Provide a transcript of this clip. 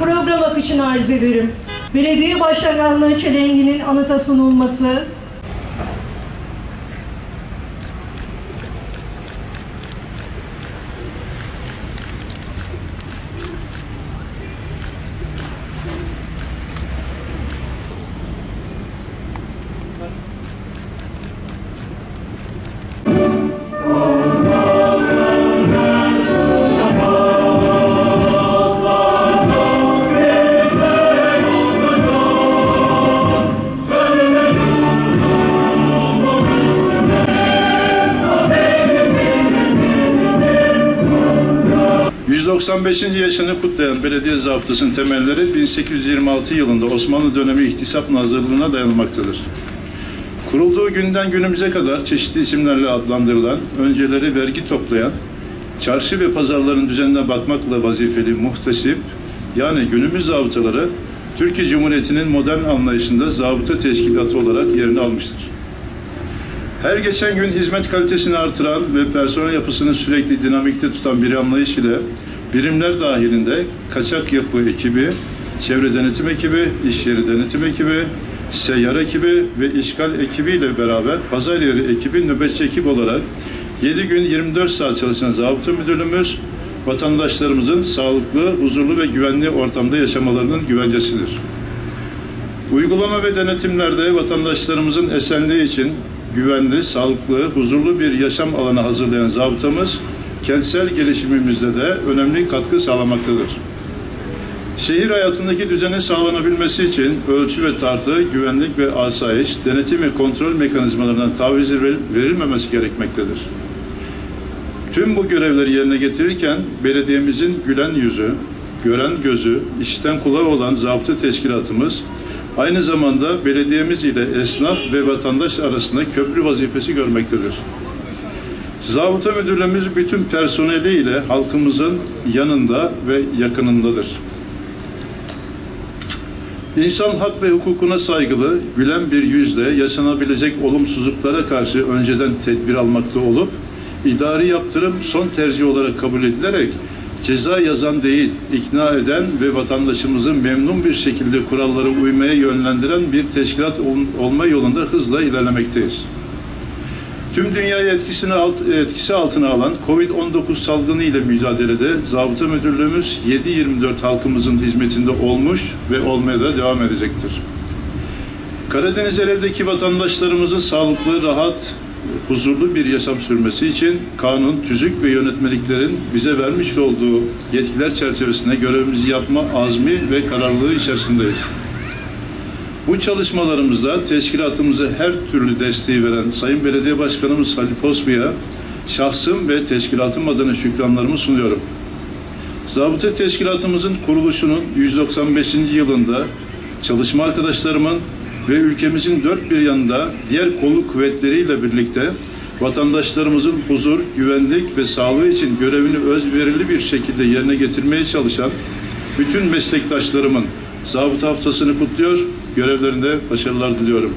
Program akışını arz ederim. Belediye Başkanlığı çelenginin anıta sunulması, 195. yaşını kutlayan belediye zabıtasının temelleri 1826 yılında Osmanlı dönemi İhtisap Nazırlığı'na dayanmaktadır. Kurulduğu günden günümüze kadar çeşitli isimlerle adlandırılan, önceleri vergi toplayan, çarşı ve pazarların düzenine bakmakla vazifeli muhtesip, yani günümüz zabıtaları, Türkiye Cumhuriyeti'nin modern anlayışında zabıta teşkilatı olarak yerini almıştır. Her geçen gün hizmet kalitesini artıran ve personel yapısını sürekli dinamikte tutan bir anlayış ile birimler dahilinde kaçak yapı ekibi, çevre denetim ekibi, iş yeri denetim ekibi, seyyar ekibi ve işgal ekibiyle beraber pazar yeri ekibi nöbetçi ekip olarak 7 gün 24 saat çalışan zabıta müdürlüğümüz vatandaşlarımızın sağlıklı, huzurlu ve güvenli ortamda yaşamalarının güvencesidir. Uygulama ve denetimlerde vatandaşlarımızın esenliği için güvenli, sağlıklı, huzurlu bir yaşam alanı hazırlayan zabıtamız, kentsel gelişimimizde de önemli katkı sağlamaktadır. Şehir hayatındaki düzenin sağlanabilmesi için ölçü ve tartı, güvenlik ve asayiş, denetim ve kontrol mekanizmalarından taviz veril- verilmemesi gerekmektedir. Tüm bu görevleri yerine getirirken belediyemizin gülen yüzü, gören gözü, işten kulağı olan zabıta teşkilatımız aynı zamanda belediyemiz ile esnaf ve vatandaş arasında köprü vazifesi görmektedir. Zabıta müdürlüğümüz bütün personeliyle halkımızın yanında ve yakınındadır. İnsan hak ve hukukuna saygılı, gülen bir yüzle yaşanabilecek olumsuzluklara karşı önceden tedbir almakta olup, idari yaptırım son tercih olarak kabul edilerek ceza yazan değil, ikna eden ve vatandaşımızı memnun bir şekilde kurallara uymaya yönlendiren bir teşkilat ol- olma yolunda hızla ilerlemekteyiz. Tüm dünyayı etkisini alt, etkisi altına alan Covid-19 salgını ile mücadelede Zabıta Müdürlüğümüz 7-24 halkımızın hizmetinde olmuş ve olmaya da devam edecektir. Karadeniz Erev'deki vatandaşlarımızın sağlıklı, rahat, huzurlu bir yaşam sürmesi için kanun, tüzük ve yönetmeliklerin bize vermiş olduğu yetkiler çerçevesinde görevimizi yapma azmi ve kararlılığı içerisindeyiz. Bu çalışmalarımızda teşkilatımıza her türlü desteği veren Sayın Belediye Başkanımız Halil Posbih'e şahsım ve teşkilatım adına şükranlarımı sunuyorum. Zabıta Teşkilatımızın kuruluşunun 195. yılında çalışma arkadaşlarımın ve ülkemizin dört bir yanında diğer kolluk kuvvetleriyle birlikte vatandaşlarımızın huzur, güvenlik ve sağlığı için görevini özverili bir şekilde yerine getirmeye çalışan bütün meslektaşlarımın zabıta haftasını kutluyor, görevlerinde başarılar diliyorum.